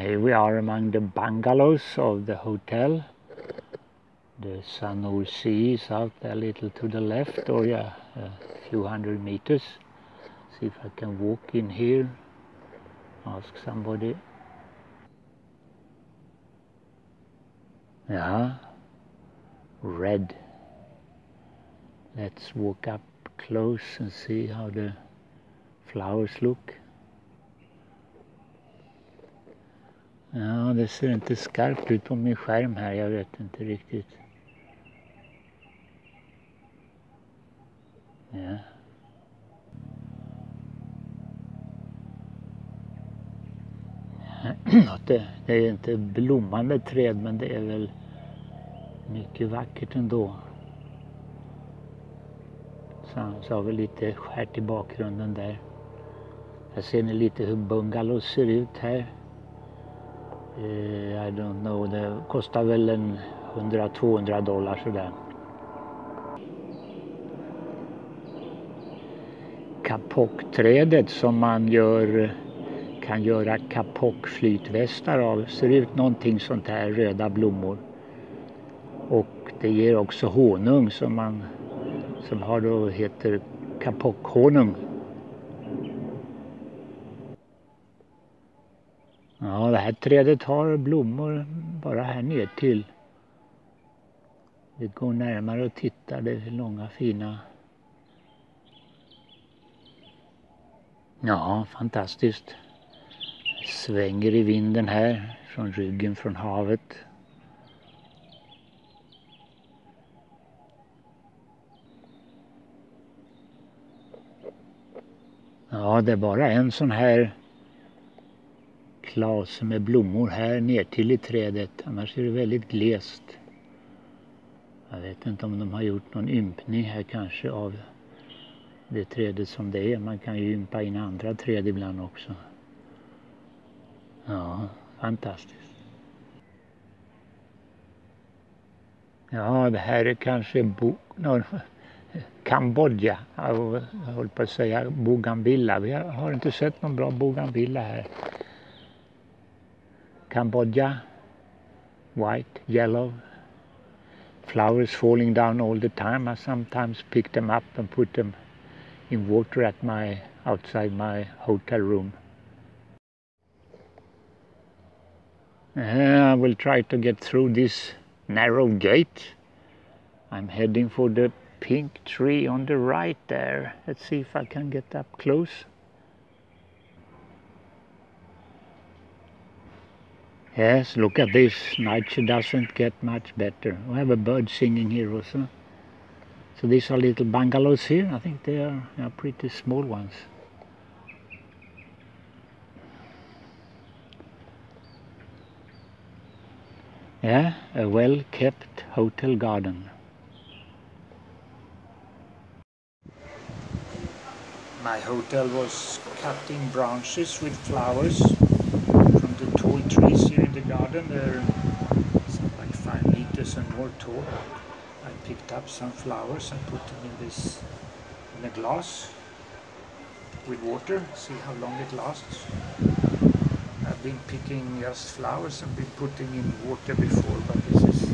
here we are among the bungalows of the hotel. The Sanur Sea is out a little to the left, or yeah, a few hundred meters. See if I can walk in here, ask somebody. Yeah, red. Let's walk up close and see how the flowers look. Ja, det ser inte skarpt ut på min skärm här, jag vet inte riktigt. Ja. Det, det är inte blommande träd men det är väl mycket vackert ändå. Så, så har vi lite skärt i bakgrunden där. Här ser ni lite hur bungalows ser ut här. Uh, I don't know, det kostar väl en 100-200 dollar sådär. Kapockträdet som man gör, kan göra kapockflytvästar av ser ut någonting sånt här, röda blommor. Och det ger också honung som man som har då heter kapockhonung. Ja, det här trädet har blommor bara här ner till. Vi går närmare och tittar, det är långa fina. Ja, fantastiskt. Svänger i vinden här från ryggen från havet. Ja, det är bara en sån här klase med blommor här ner till i trädet. Annars är det väldigt glest. Jag vet inte om de har gjort någon ympning här kanske av det trädet som det är. Man kan ju ympa in andra träd ibland också. Ja, fantastiskt. Ja, det här är kanske bo, no, Kambodja. Jag höll på att säga Bougainvilla. Vi har inte sett någon bra Bougainvilla här. Cambodia, white, yellow, flowers falling down all the time. I sometimes pick them up and put them in water at my outside my hotel room. I will try to get through this narrow gate. I'm heading for the pink tree on the right there. Let's see if I can get up close. Yes, look at this. Nature doesn't get much better. We have a bird singing here also. So these are little bungalows here. I think they are, they are pretty small ones. Yeah, a well-kept hotel garden. My hotel was cutting branches with flowers the tall trees here in the garden. They're like five meters and more tall. I picked up some flowers and put them in this in a glass with water. See how long it lasts. I've been picking just flowers and been putting in water before, but this is.